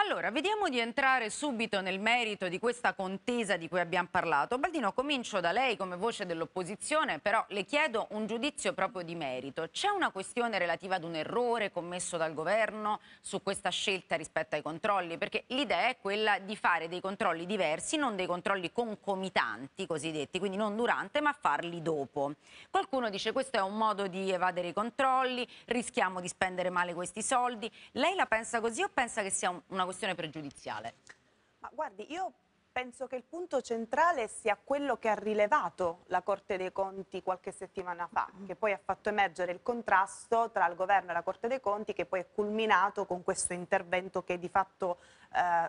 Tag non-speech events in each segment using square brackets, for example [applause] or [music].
Allora, vediamo di entrare subito nel merito di questa contesa di cui abbiamo parlato. Baldino, comincio da lei come voce dell'opposizione, però le chiedo un giudizio proprio di merito. C'è una questione relativa ad un errore commesso dal governo su questa scelta rispetto ai controlli? Perché l'idea è quella di fare dei controlli diversi, non dei controlli concomitanti, cosiddetti, quindi non durante, ma farli dopo. Qualcuno dice questo è un modo di evadere i controlli, rischiamo di spendere male questi soldi. Lei la pensa così o pensa che sia una questione pregiudiziale? Ma guardi, io penso che il punto centrale sia quello che ha rilevato la Corte dei Conti qualche settimana fa, che poi ha fatto emergere il contrasto tra il governo e la Corte dei Conti, che poi è culminato con questo intervento che di fatto eh,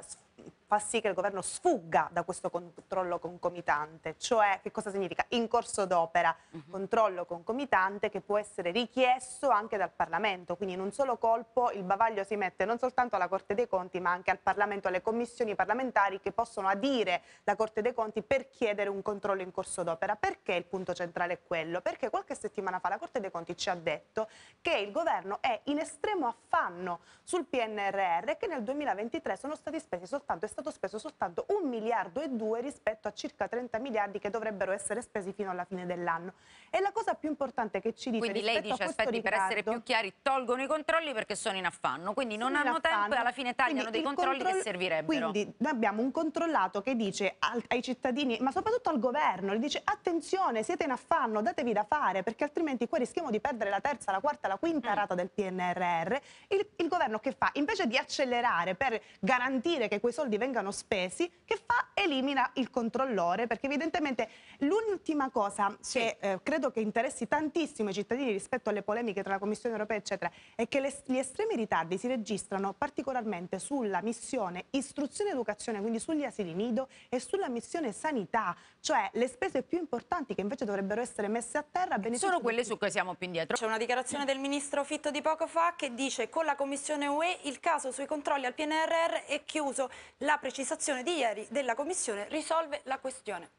fa sì che il governo sfugga da questo controllo concomitante, cioè che cosa significa? In corso d'opera, uh mhm. -huh. controllo concomitante che può essere richiesto anche dal Parlamento, quindi in un solo colpo il bavaglio si mette non soltanto alla Corte dei Conti ma anche al Parlamento, alle commissioni parlamentari che possono adire la Corte dei Conti per chiedere un controllo in corso d'opera. Perché il punto centrale è quello? Perché qualche settimana fa la Corte dei Conti ci ha detto che il governo è in estremo affanno sul PNRR e che nel 2023 sono stati spesi soltanto stato speso soltanto un miliardo e due rispetto a circa 30 miliardi che dovrebbero essere spesi fino alla fine dell'anno. E la cosa più importante che ci dice Quindi lei dice, aspetti, ritardo, per essere più chiari, tolgono i controlli perché sono in affanno, quindi non hanno affanno. tempo e alla fine tagliano dei controlli che servirebbero. Quindi abbiamo un controllato che dice ai cittadini, ma soprattutto al governo, gli dice attenzione, siete in affanno, datevi da fare, perché altrimenti qua rischiamo di perdere la terza, la quarta, la quinta mm. rata del PNRR. Il, il governo che fa? Invece di accelerare per garantire che quei soldi vengano spesi, che fa? Elimina il controllore, perché evidentemente l'ultima cosa sì. che eh, credo che interessi tantissimo i cittadini rispetto alle polemiche tra la Commissione europea, eccetera, è che le, gli estremi ritardi si registrano particolarmente sulla missione istruzione e educazione, quindi sugli asili nido e sulla missione sanità, cioè le spese più importanti che invece dovrebbero essere messe a terra a Sono quelle su cui siamo più indietro. C'è una dichiarazione del ministro Fitto di poco fa che dice con la Commissione UE il caso sui controlli al PNRR è chiuso. La precisazione di ieri della Commissione risolve la questione.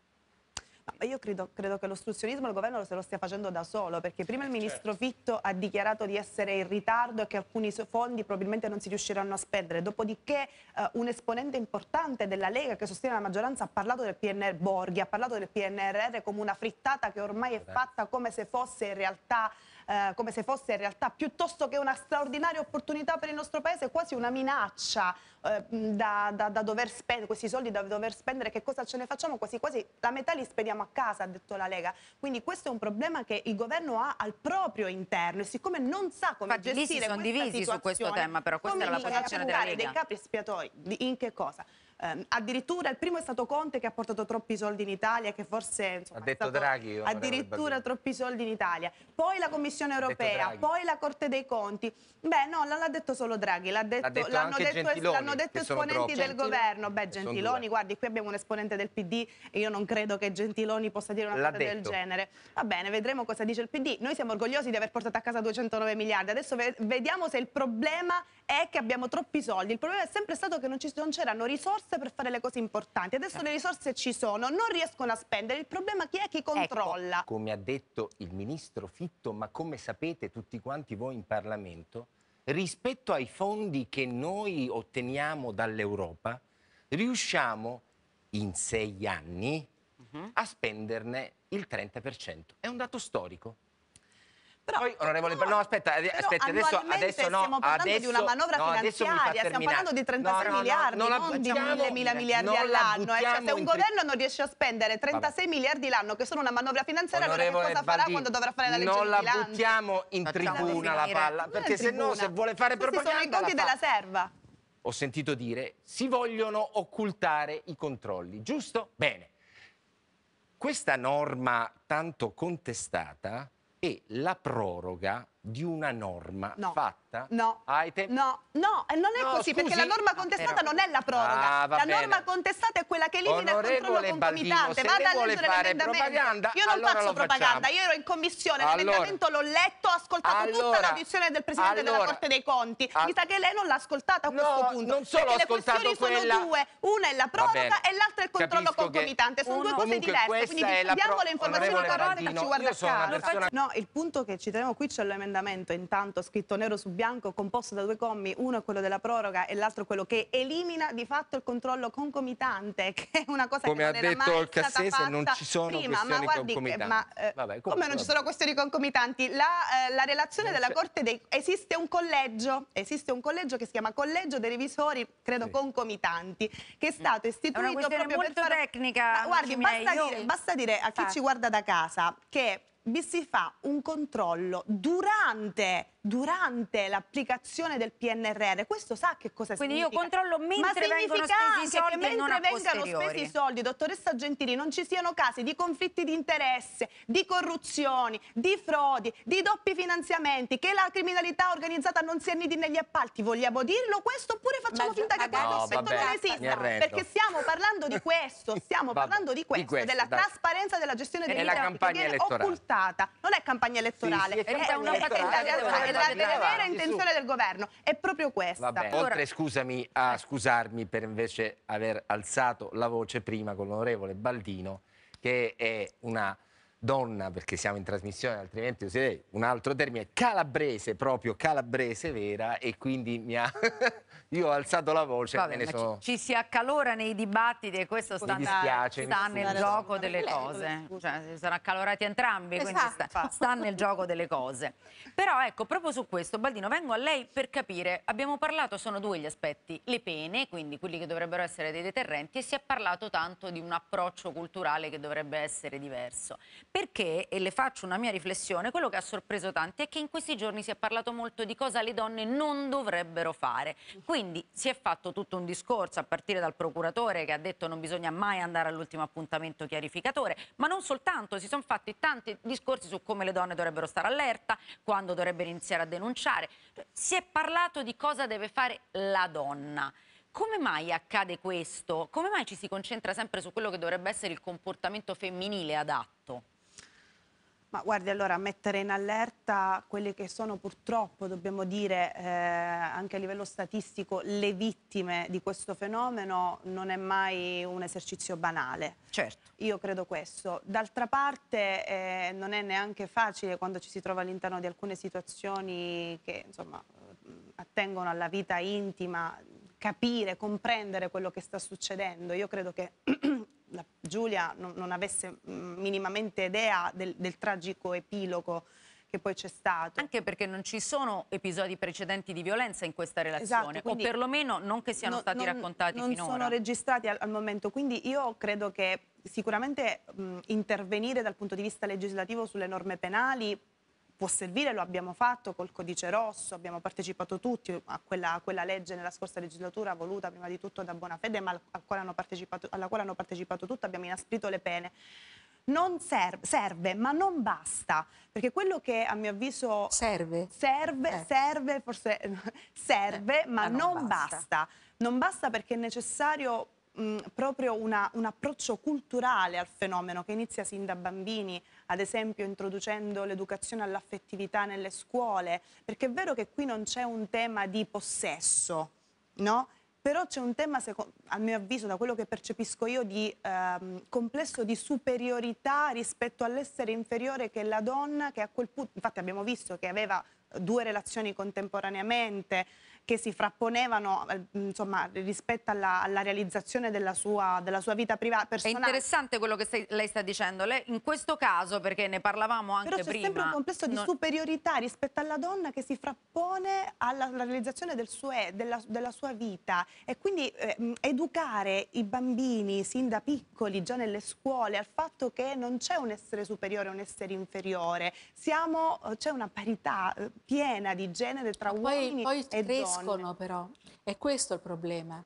Ma io credo, credo, che l'ostruzionismo il governo se lo stia facendo da solo, perché prima il ministro certo. Fitto ha dichiarato di essere in ritardo e che alcuni fondi probabilmente non si riusciranno a spendere, dopodiché eh, un esponente importante della Lega che sostiene la maggioranza ha parlato del PNR Borghi, ha parlato del PNRR come una frittata che ormai è fatta come se fosse in realtà eh, come se fosse in realtà piuttosto che una straordinaria opportunità per il nostro paese, quasi una minaccia eh, da, da, da, dover spendere, questi soldi da dover spendere, che cosa ce ne facciamo? Quasi quasi la metà li spediamo a casa, ha detto la Lega. Quindi questo è un problema che il governo ha al proprio interno e siccome non sa come Infatti, gestire lì si sono divisi su questo tema, però questa era la posizione della Lega. dei capi espiatori, in che cosa? Eh, addirittura il primo è stato Conte che ha portato troppi soldi in Italia, che forse insomma, ha detto Draghi. Addirittura troppi soldi in Italia. Poi la Commissione europea, poi la Corte dei Conti. Beh, no, non l'ha detto solo Draghi, l'hanno detto, detto, detto, l'hanno detto esponenti del governo. Beh, Gentiloni, guardi, qui abbiamo un esponente del PD e io non credo che Gentiloni possa dire una cosa del genere. Va bene, vedremo cosa dice il PD. Noi siamo orgogliosi di aver portato a casa 209 miliardi. Adesso vediamo se il problema è che abbiamo troppi soldi. Il problema è sempre stato che non c'erano risorse risorse per fare le cose importanti. Adesso eh. le risorse ci sono, non riescono a spendere. Il problema chi è? Chi ecco. controlla. Ecco. Come ha detto il ministro Fitto, ma come sapete tutti quanti voi in Parlamento, rispetto ai fondi che noi otteniamo dall'Europa, riusciamo in sei anni uh mhm. -huh. a spenderne il 30%. È un dato storico. Però, Poi, onorevole, no, no aspetta, aspetta adesso, adesso no, stiamo parlando adesso, di una manovra no, finanziaria, stiamo parlando di 36 no, miliardi, non, non di mille, mille miliardi all'anno. Eh. Cioè, se un governo non riesce a spendere 36 Vabbè. miliardi l'anno, che sono una manovra finanziaria, onorevole allora che cosa farà quando dovrà fare la legge Non la buttiamo in tribuna la palla, perché se no, se vuole fare propaganda... Questi sono i conti della serva. Ho sentito dire, si vogliono occultare i controlli, giusto? Bene. Questa norma tanto contestata e la proroga di una norma no. fatta no. ai tempi... No, no, non è no, così, scusi. perché la norma contestata non è la proroga. Ah, la bene. norma contestata è quella che elimina Onorevole il controllo concomitante. Vada a leggere l'emendamento. Io non allora faccio propaganda, io ero in commissione, allora, l'emendamento l'ho letto, ho ascoltato allora, tutta l'audizione del Presidente allora, della Corte dei Conti. Mi sa che lei non l'ha ascoltata a questo punto. non solo ho ascoltato le questioni sono due, una è la proroga e l'altra è il controllo concomitante. Sono due cose diverse, quindi diamo le informazioni corrette che ci guarda a casa. No, il punto che ci teniamo qui c'è l'emendamento emendamento intanto scritto nero su bianco composto da due commi, uno è quello della proroga e l'altro quello che elimina di fatto il controllo concomitante, [laughs] che è una cosa Come che ha non era detto mai il stata Cassese, non fatta ci sono prima. questioni ma guardi concomitanti. ma, eh, Vabbè, come comunque, non ci sono questioni concomitanti? La, eh, la relazione della. Corte dei... Esiste un collegio, esiste un collegio che si chiama Collegio dei Revisori, credo Sì. concomitanti, che è stato istituito È proprio per fare... tecnica, Ma guardi, basta, io- dire, basta dire a chi Fa. ci guarda da casa che vi si fa un controllo durante, durante l'applicazione del PNRR. Questo sa che cosa Quindi io significa? controllo mentre Ma vengono spesi i soldi che mentre vengano spesi i soldi, dottoressa Gentili, non ci siano casi di conflitti di interesse, di corruzioni, di frodi, di doppi finanziamenti, che la criminalità organizzata non si annidi negli appalti. Vogliamo dirlo questo oppure facciamo Ma- finta che questo No, aspetto vabbè, non esista? Perché stiamo parlando di questo, stiamo Vabbè, parlando di di questo, questo, della dai. trasparenza della gestione dei È la ritardi campagna elettorale. occultata. Non è campagna elettorale, Sì, sì, è è, campagna è- è elettorale, la, è la- è la vera intenzione del governo, è proprio questa. Vabbè, oltre scusami a scusarmi per invece aver alzato la voce prima con l'onorevole Baldino, che è una donna, perché siamo in trasmissione, altrimenti userei un altro termine, calabrese, proprio calabrese vera, e quindi mi ha... [laughs] io ho alzato la voce, Vabbè, me ne sono... ci, ci si accalora nei dibattiti e questo sta, Mi dispiace, sta mi nel gioco delle cose. Cioè, si sono accalorati entrambi, quindi sta, Esatto. sta nel gioco delle cose. Però ecco, proprio su questo, Baldino, vengo a lei per capire, abbiamo parlato, sono due gli aspetti, le pene, quindi quelli che dovrebbero essere dei deterrenti, e si è parlato tanto di un approccio culturale che dovrebbe essere diverso. Perché, e le faccio una mia riflessione, quello che ha sorpreso tanti è che in questi giorni si è parlato molto di cosa le donne non dovrebbero fare. Quindi si è fatto tutto un discorso a partire dal procuratore che ha detto non bisogna mai andare all'ultimo appuntamento chiarificatore, ma non soltanto, si sono fatti tanti discorsi su come le donne dovrebbero stare allerta, quando dovrebbero iniziare a denunciare. Si è parlato di cosa deve fare la donna. Come mai accade questo? Come mai ci si concentra sempre su quello che dovrebbe essere il comportamento femminile adatto? Ma guardi, allora mettere in allerta quelle che sono purtroppo, dobbiamo dire, eh, anche a livello statistico, le vittime di questo fenomeno non è mai un esercizio banale. Certo. Io credo questo. D'altra parte eh, non è neanche facile quando ci si trova all'interno di alcune situazioni che insomma, attengono alla vita intima, capire, comprendere quello che sta succedendo. Io credo che [clears throat] Giulia non, non avesse mm, minimamente idea del, del tragico epilogo che poi c'è stato. Anche perché non ci sono episodi precedenti di violenza in questa relazione, Esatto, o perlomeno non che siano non- stati non- raccontati non finora. sono registrati al, al momento, quindi io credo che sicuramente mh, intervenire dal punto di vista legislativo sulle norme penali può servire, lo abbiamo fatto col codice rosso, abbiamo partecipato tutti a quella, a quella legge nella scorsa legislatura voluta prima di tutto da Bonafede, ma al- al quale hanno partecipato- alla quale hanno partecipato tutti, abbiamo inasprito le pene. Non serve, serve, ma non basta, perché quello che a mio avviso Serve? serve, Eh. serve, forse [laughs] serve, ma, ma non non, basta. basta. Non basta perché è necessario mh, proprio una- un approccio culturale al fenomeno che inizia sin da bambini, ad esempio introducendo l'educazione all'affettività nelle scuole, perché è vero che qui non c'è un tema di possesso, no? Però c'è un tema, a mio avviso, da quello che percepisco io, di ehm, complesso di superiorità rispetto all'essere inferiore che la donna, che a quel punto, infatti abbiamo visto che aveva due relazioni contemporaneamente, che si frapponevano eh, insomma, rispetto alla, alla realizzazione della sua, della sua vita privata È personale. interessante quello che stai- lei sta dicendo. Lei, in questo caso, perché ne parlavamo anche Però c'è prima. sempre un complesso di non- superiorità rispetto alla donna che si frappone alla, alla realizzazione del suo- della, della sua vita e quindi eh, educare i bambini sin da piccoli, già nelle scuole, al fatto che non c'è un essere superiore e un essere inferiore, Siamo, c'è una parità eh, piena di genere tra Poi, uomini poi e donne. Crescono però, è questo il problema.